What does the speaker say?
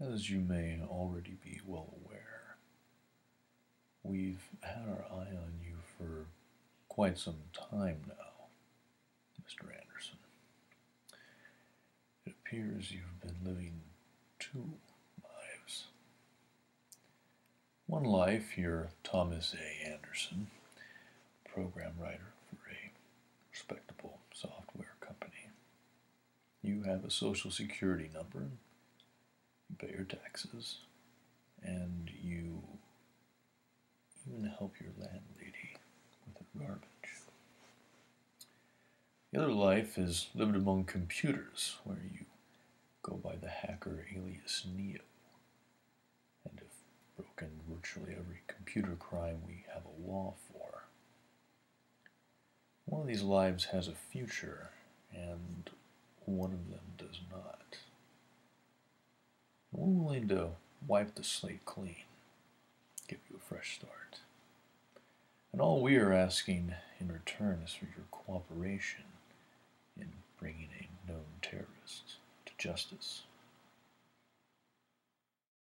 As you may already be well aware, we've had our eye on you for quite some time now, Mr. Anderson. It appears you've been living two lives. One life, you're Thomas A. Anderson, program writer for a respectable software company. You have a social security number, pay your taxes, and you even help your landlady with her garbage. The other life is lived among computers, where you go by the hacker alias Neo, and have broken virtually every computer crime we have a law for. One of these lives has a future, and one of them does not. Willing to wipe the slate clean, give you a fresh start. And all we are asking in return is for your cooperation in bringing a known terrorist to justice.